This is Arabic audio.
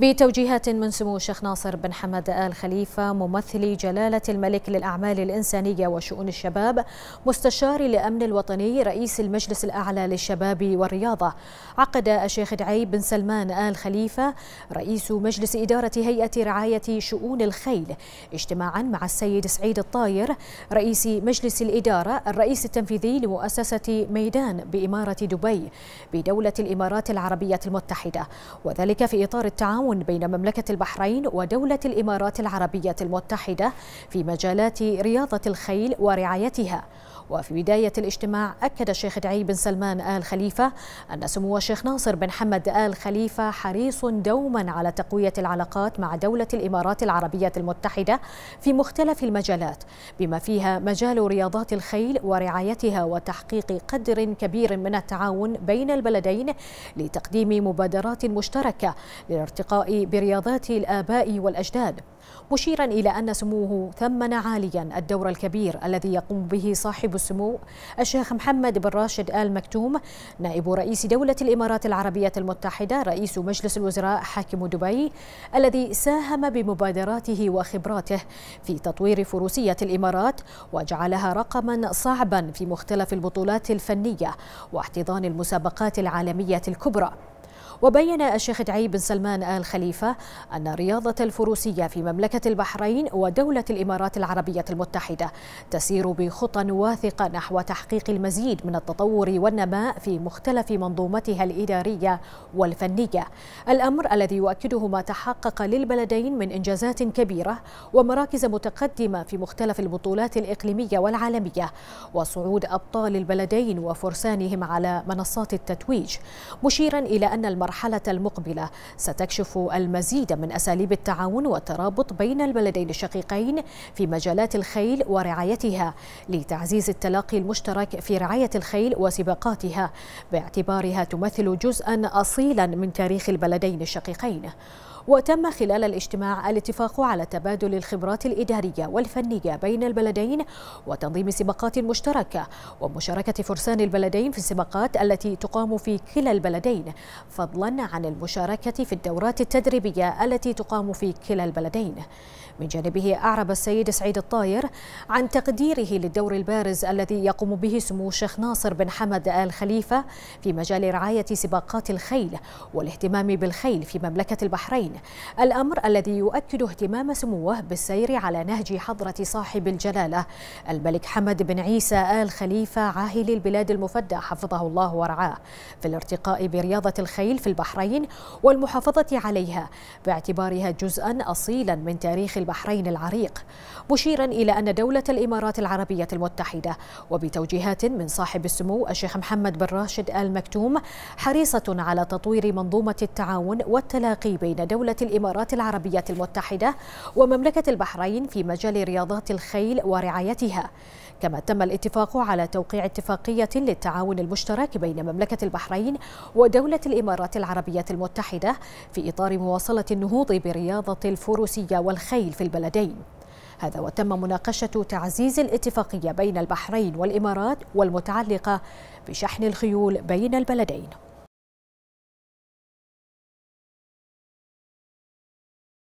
بتوجيهات من سمو الشيخ ناصر بن حمد آل خليفة ممثل جلالة الملك للأعمال الإنسانية وشؤون الشباب مستشار الأمن الوطني رئيس المجلس الأعلى للشباب والرياضة. عقد الشيخ دعيب بن سلمان آل خليفة رئيس مجلس إدارة هيئة رعاية شؤون الخيل. اجتماعا مع السيد سعيد الطاير رئيس مجلس الإدارة الرئيس التنفيذي لمؤسسة ميدان بإمارة دبي بدولة الإمارات العربية المتحدة. وذلك في إطار التعاون التعاون بين مملكة البحرين ودولة الإمارات العربية المتحدة في مجالات رياضة الخيل ورعايتها. وفي بداية الاجتماع أكد الشيخ دعي بن سلمان آل خليفة أن سمو الشيخ ناصر بن حمد آل خليفة حريص دوما على تقوية العلاقات مع دولة الإمارات العربية المتحدة في مختلف المجالات بما فيها مجال رياضات الخيل ورعايتها وتحقيق قدر كبير من التعاون بين البلدين لتقديم مبادرات مشتركة للارتقاء برياضات الآباء والأجداد مشيرا إلى أن سموه ثمن عاليا الدور الكبير الذي يقوم به صاحب السمو الشيخ محمد بن راشد آل مكتوم نائب رئيس دولة الإمارات العربية المتحدة رئيس مجلس الوزراء حاكم دبي الذي ساهم بمبادراته وخبراته في تطوير فروسية الإمارات وجعلها رقما صعبا في مختلف البطولات الفنية واحتضان المسابقات العالمية الكبرى. وبين الشيخ دعي بن سلمان آل خليفة أن رياضة الفروسية في مملكة البحرين ودولة الإمارات العربية المتحدة تسير بخطى واثقة نحو تحقيق المزيد من التطور والنماء في مختلف منظومتها الإدارية والفنية. الأمر الذي يؤكده ما تحقق للبلدين من إنجازات كبيرة ومراكز متقدمة في مختلف البطولات الإقليمية والعالمية وصعود أبطال البلدين وفرسانهم على منصات التتويج مشيرا إلى أن المركز المرحلة المقبلة. ستكشف المزيد من أساليب التعاون والترابط بين البلدين الشقيقين في مجالات الخيل ورعايتها لتعزيز التلاقي المشترك في رعاية الخيل وسباقاتها. باعتبارها تمثل جزءا أصيلا من تاريخ البلدين الشقيقين. وتم خلال الاجتماع الاتفاق على تبادل الخبرات الإدارية والفنية بين البلدين وتنظيم سباقات مشتركة ومشاركة فرسان البلدين في السباقات التي تقام في كلا البلدين فضلا عن المشاركة في الدورات التدريبية التي تقام في كلا البلدين. من جانبه أعرب السيد سعيد الطاير عن تقديره للدور البارز الذي يقوم به سمو الشيخ ناصر بن حمد آل خليفة في مجال رعاية سباقات الخيل والاهتمام بالخيل في مملكة البحرين. الأمر الذي يؤكد اهتمام سموه بالسير على نهج حضرة صاحب الجلالة. الملك حمد بن عيسى آل خليفة عاهل البلاد المفدى حفظه الله ورعاه. في الارتقاء برياضة الخيل في البحرين والمحافظة عليها باعتبارها جزءا أصيلا من تاريخ البحرين العريق مشيرا إلى أن دولة الإمارات العربية المتحدة. وبتوجيهات من صاحب السمو الشيخ محمد بن راشد آل مكتوم حريصة على تطوير منظومة التعاون والتلاقي بين دولة الإمارات العربية المتحدة ومملكة البحرين في مجال رياضات الخيل ورعايتها. كما تم الاتفاق على توقيع اتفاقية للتعاون المشترك بين مملكة البحرين ودولة الإمارات العربية المتحدة في إطار مواصلة النهوض برياضة الفروسية والخيل في البلدين. هذا وتم مناقشة تعزيز الاتفاقية بين البحرين والإمارات والمتعلقة بشحن الخيول بين البلدين.